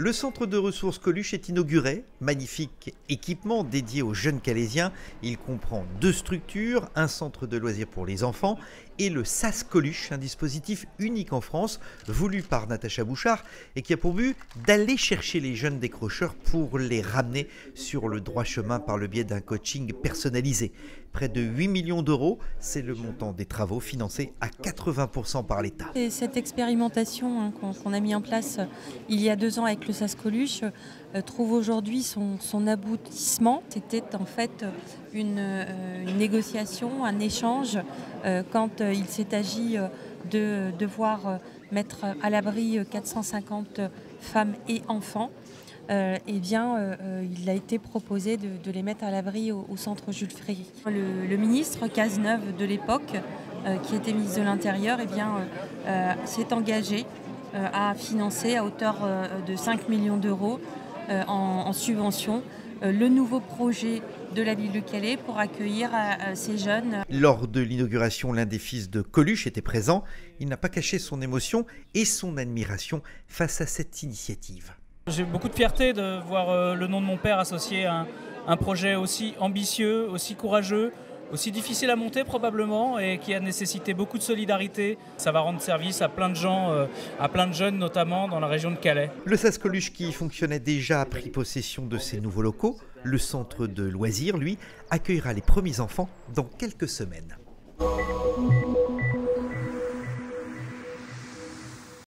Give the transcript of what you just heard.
Le centre de ressources Coluche est inauguré. Magnifique équipement dédié aux jeunes calaisiens. Il comprend deux structures, un centre de loisirs pour les enfants et le SAS Coluche, un dispositif unique en France, voulu par Natacha Bouchard et qui a pour but d'aller chercher les jeunes décrocheurs pour les ramener sur le droit chemin par le biais d'un coaching personnalisé. Près de 8 millions d'euros, c'est le montant des travaux financés à 80% par l'État. Cette expérimentation hein, qu'on a mis en place il y a deux ans avec le SAS Coluche euh, trouve aujourd'hui son, aboutissement. C'était en fait une, euh, négociation, un échange euh, quand il s'est agi de devoir mettre à l'abri 450 femmes et enfants. eh bien, il a été proposé de, les mettre à l'abri au, centre Jules Ferry. Le, ministre Cazeneuve de l'époque, qui était ministre de l'Intérieur, eh bien, s'est engagé à financer à hauteur de 5 millions d'euros euh, en, subvention euh, le nouveau projet de la ville de Calais pour accueillir euh, ces jeunes. Lors de l'inauguration, l'un des fils de Coluche était présent. Il n'a pas caché son émotion et son admiration face à cette initiative. J'ai beaucoup de fierté de voir le nom de mon père associé à un projet aussi ambitieux, aussi courageux, aussi difficile à monter probablement et qui a nécessité beaucoup de solidarité. Ça va rendre service à plein de gens, euh, à plein de jeunes notamment dans la région de Calais. Le SAS Coluche qui fonctionnait déjà a pris possession de ses nouveaux locaux. Le centre de loisirs, lui, accueillera les premiers enfants dans quelques semaines.